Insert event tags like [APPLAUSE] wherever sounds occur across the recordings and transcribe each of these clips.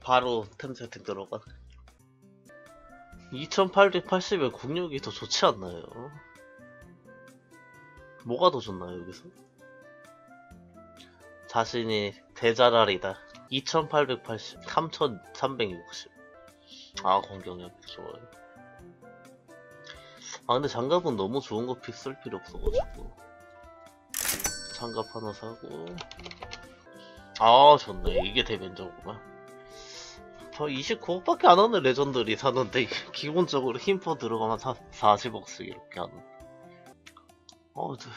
바로 템 세팅 들어가? 2880에 국력이 더 좋지 않나요? 뭐가 더 좋나요 여기서? 자신이 대자랄이다. 2880 3360 아 공격력 좋아요. 아 근데 장갑은 너무 좋은 거픽쓸 필요 없어가지고. 장갑 하나 사고. 아 좋네. 이게 대벤저구만 저 29억밖에 안 하는 legendary 사는데 [LAUGHS] 기본적으로 힘퍼 들어가면 40억씩 이렇게 하는 어 저,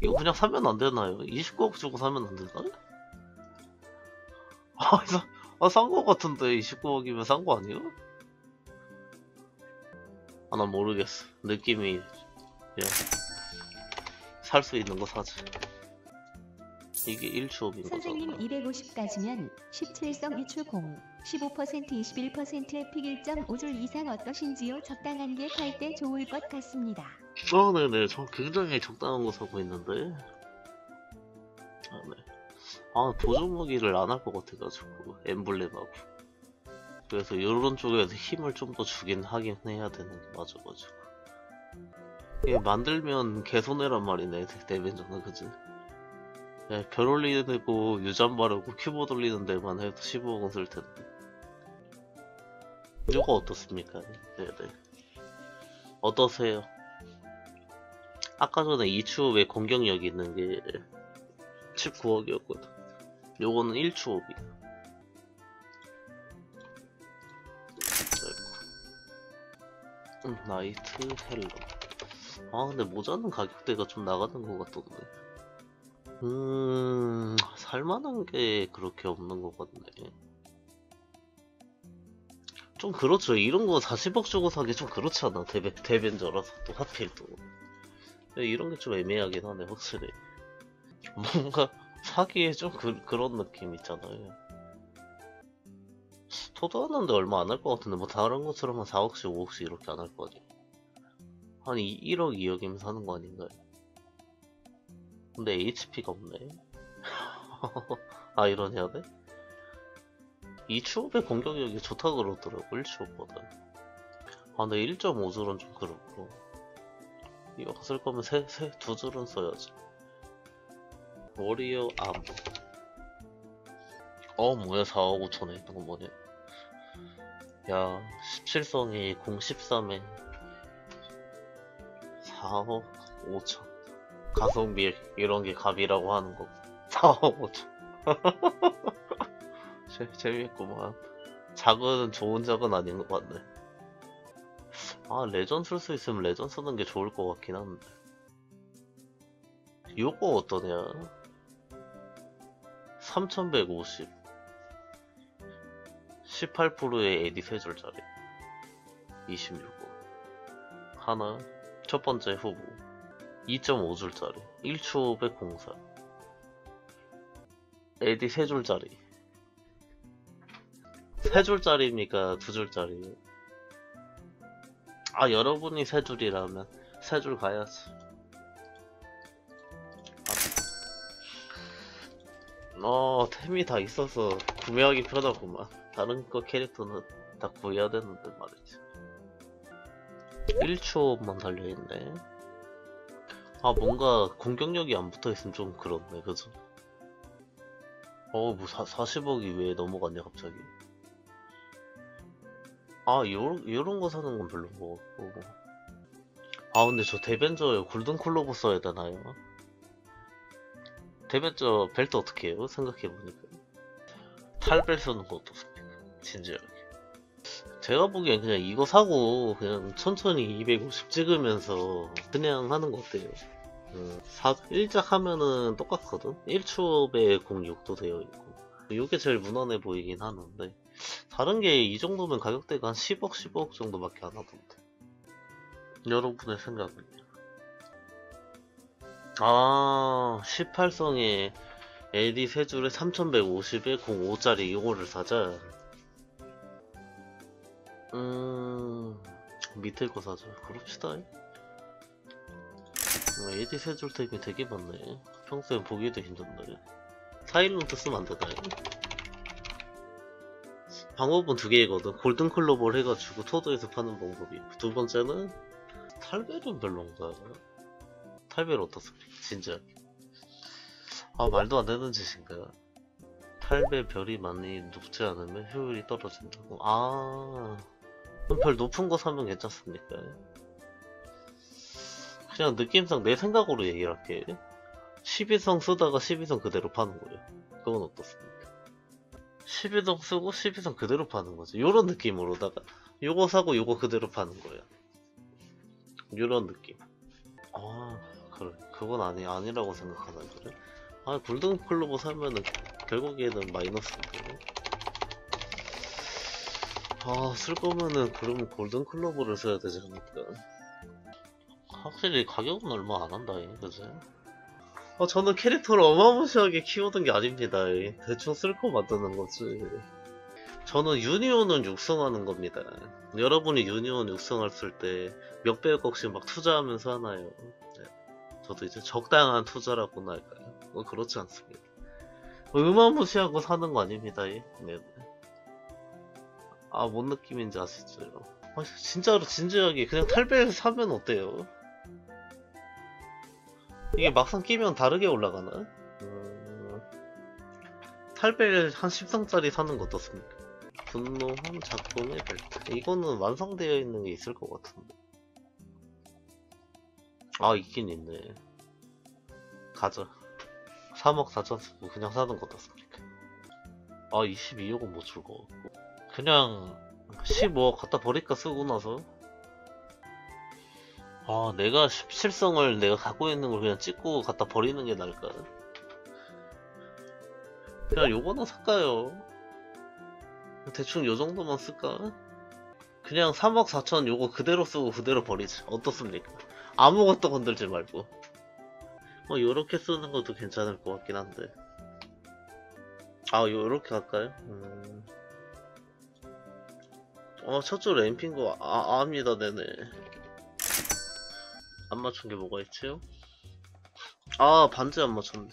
이거 그냥 사면 안 되나요? 29억 주고 사면 안 되나요? 아, [LAUGHS] 사, 아, 산거 같은데 29억이면 산 거 아니에요? 아, 난 모르겠어. 느낌이 그냥 살 수 있는 거 사지. 이게 1초업인 선생님 거잖아. 250까지면 17성 이추공 15% 21%의 픽 1.5줄 이상 어떠신지요? 적당한 게갈때 좋을 것 같습니다. 어, 네네. 저 굉장히 적당한 거 사고 있는데. 아, 네. 아, 보조무기를 안 할 것 같아가지고. 엠블렘하고. 그래서 이런 쪽에서 힘을 좀 더 주긴 하긴 해야 되는 게 맞아가지고. 이게 만들면 개손해란 말이네, 데벤저는, 그지? 네, 별 올리고, 유잠 바르고, 큐브 돌리는 데만 해도 15억은 쓸 텐데. 이거 어떻습니까? 네네. 어떠세요? 아까 전에 이추업에 공격력 있는 게 19억이었거든. 요거는 1추업이야. 음, Knight Helm. 아, 근데 모자는 가격대가 좀 나가는 것 같던데. 음, 살만한 게 그렇게 없는 것 같네. 좀 그렇죠. 이런 거 40억 주고 사기 좀 그렇지 않아? 대벤, 대벤저라서 또 하필 또. 이런 게 좀 애매하긴 하네, 확실히. 뭔가 사기에 좀 그, 그런 느낌 있잖아요. 저도 하는데 얼마 안 할 것 같은데, 뭐 다른 것처럼 한 4억씩, 5억씩 이렇게 안 할 거 아니에요. 한 1억, 2억이면 사는 거 아닌가요? 근데 HP가 없네. [LAUGHS] 아, 이런 해야 돼? 이 추업의 공격력이 좋다 그러더라고, 1추업보다. 아, 근데 1.5줄은 좀 그렇고. 이거 쓸 거면 세, 세, 두 줄은 써야지. 워리어 암. 어, 뭐야, 4억 5천에 있는 거 뭐냐. 야, 17성이 013에 4억 5천. 가성비, 이런 게 갑이라고 하는 거. 4억 5천. [LAUGHS] 재, 재밌구만. 작은, 좋은 작은 아닌 것 같네. 아, 레전 쓸 수 있으면 레전 쓰는 게 좋을 것 같긴 한데. 요거 어떠냐? 3150. 18%의 AD 3줄짜리. 26호. 하나. 첫 번째 후보. 2.5줄짜리. 1초업에 공사. AD 3줄짜리. 3줄짜리입니까? 2줄짜리? 아, 여러분이 3줄이라면 3줄 가야지. 어, 템이 다 있어서 구매하기 편하구만. 다른 거 캐릭터는 다 구해야 되는데 말이지. 1초만 달려있네. 아, 뭔가 공격력이 안 붙어있으면 좀 그렇네, 그죠? 어, 뭐, 사, 40억이 왜 넘어갔냐, 갑자기. 아, 요런, 요런 거 사는 건 별로인 것 같고. 아, 근데 저 데벤저 골든 콜로버 써야 되나요? 데벤저 벨트 어떻게 해요? 생각해보니까. 탈벨 쓰는 거 어떻습니까? 진지하게. 제가 보기엔 그냥 이거 사고, 그냥 천천히 250 찍으면서 그냥 하는 거 어때요? 음, 사, 1작 하면은 똑같거든? 1초에 06도 되어 있고. 이게 제일 무난해 보이긴 하는데. 다른 게 이 정도면 가격대가 한 10억, 15억 정도밖에 안 하던데. 여러분의 생각은요? 아, 18성에 LD 3줄에 3150에 05짜리 이거를 사자. 음, 밑에 거 사자. 그럽시다. AD 3줄 템이 되게 많네. 평소에 보기도 힘든데. 사일런트 쓰면 안 되나요? 방법은 두 개이거든. 골든 클로버를 해가지고 토도에서 파는 방법이. 두 번째는 탈벨은 별론가? 탈벨 어떻습니까? 진짜. 아 말도 안 되는 짓인가? 탈벨 별이 많이 높지 않으면 효율이 떨어진다고. 아 그럼 별 높은 거 사면 괜찮습니까? 그냥 느낌상 내 생각으로 얘기를 할게. 12성 쓰다가 12성 그대로 파는 거예요. 그건 어떻습니까? 12성 쓰고 12성 그대로 파는 거지. 요런 느낌으로다가 요거 사고 요거 그대로 파는 거야. 요런 느낌. 아, 그래. 그건 아니, 아니라고 생각하나, 그래? 아, 골든 클로버 사면은 결국에는 마이너스인데. 아, 쓸 거면은 그러면 골든 클로버를 써야 되지 않을까? 확실히 가격은 얼마 안 한다, 잉 그지? 어, 저는 캐릭터를 어마무시하게 키우던 게 아닙니다. 잉. 대충 쓸 거 만드는 거지. 저는 유니온은 육성하는 겁니다. 여러분이 유니온 육성했을 때 몇백억씩 막 투자하면서 하나요? 네. 저도 이제 적당한 투자라고나 할까요? 뭐 그렇지 않습니다. 어마무시하고 사는 거 아닙니다. 잉. 네. 아, 뭔 느낌인지 아시죠? 아, 진짜로 진지하게 그냥 탈벨 사면 어때요? 이게 막상 끼면 다르게 올라가나? 음... 탈벨 한 10성짜리 사는 거 어떻습니까? 분노한 작품의 벨트. 이거는 완성되어 있는 게 있을 것 같은데. 아 있긴 있네. 가자. 3억 4천 쓰고 그냥 사는 거 어떻습니까? 아 22억은 못줄것 같고. 그냥 15억 갖다 버릴까 쓰고 나서 아 내가 시- 실성을 내가 갖고 있는 걸 그냥 찍고 갖다 버리는 게 나을까? 그냥 요거나 살까요? 대충 요 정도만 쓸까? 그냥 3억 4천 요거 그대로 쓰고 그대로 버리자 어떻습니까? 아무것도 건들지 말고. 뭐 요렇게 쓰는 것도 괜찮을 것 같긴 한데. 아 요렇게 할까요? 음... 어, 첫 줄 램핑 거, 아, 압니다, 네네. 안 맞춘 게 뭐가 있지요? 아, 반지 안 맞췄네.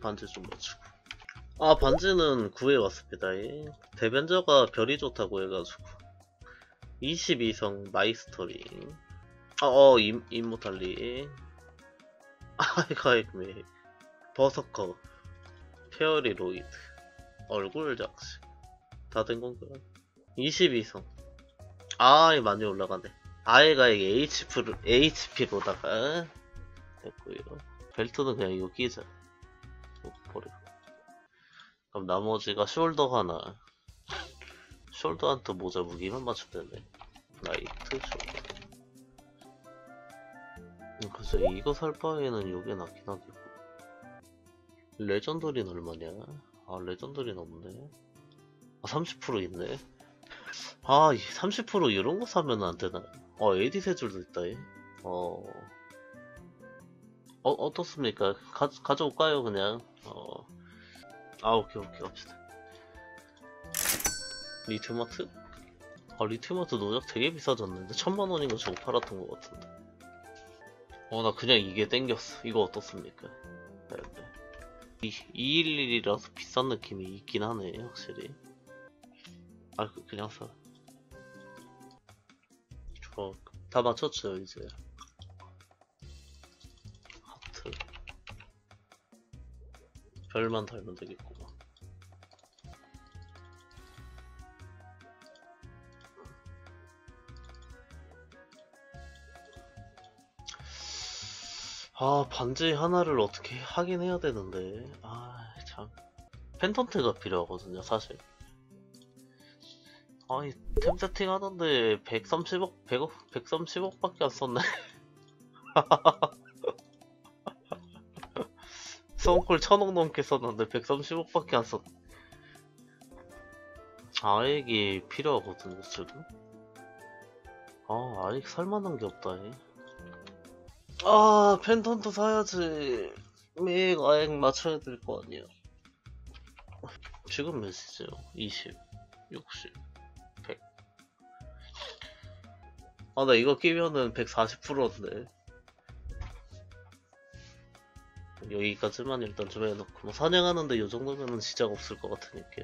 반지 좀 맞추고. 아, 반지는 구해왔습니다. 예. 대벤저가 별이 좋다고 해가지고. 22성 Meister Ring. 어, 어, 임, 임모탈리. 아이가이메. 버서커. 페어리 로이드. 얼굴 작시. 다된 건가요? 22성. 아, 많이 올라가네. 아예가 이게 HP로, HP로다가 됐고요. 벨트는 그냥 이거 끼자. 버리고. 그럼 나머지가 숄더 하나. shoulder한테 모자 무기만 맞추면 되네. Knight Shoulder. 음, 그래서 이거 살 바에는 요게 낫긴 하겠고. legendary는 얼마냐? 아, legendary는 없네. 아, 30% 있네. 아, 30% 이런 거 사면 안 되나? 어, 에디 세 줄도 있다, 얘. 어. 어, 어떻습니까? 가, 가져올까요, 그냥? 어. 아, 오케이, 오케이, 합시다. Lithium Heart? 아, Lithium Heart 노작 되게 비싸졌는데? 천만 원인가 저거 팔았던 것 같은데. 어, 나 그냥 이게 땡겼어. 이거 어떻습니까? 네, 네. 이, 211이라서 비싼 느낌이 있긴 하네, 확실히. 아, 그- 그냥 사. 어, 다 맞췄죠, 이제. 하트. 별만 달면 되겠고. 아, 반지 하나를 어떻게 하긴 해야 되는데. 아, 참. 펜턴트가 필요하거든요, 사실. 아니, 템 세팅 하던데 130억, 100억, 130억밖에 안 썼네. [LAUGHS] 썬콜 1000억 넘게 썼는데 130억밖에 안 썼. 아액이 필요하거든요, 지금. 아, 아액 살만한 게 없다, 이. 아, 펜턴트 사야지. 매일 아액 맞춰야 될 거 아니야. 지금 몇이죠? 20, 60. 아, 나 이거 끼면은 140%인데. 여기까지만 일단 좀 해놓고, 뭐 사냥하는데 요 정도면은 시작 없을 것 같으니까.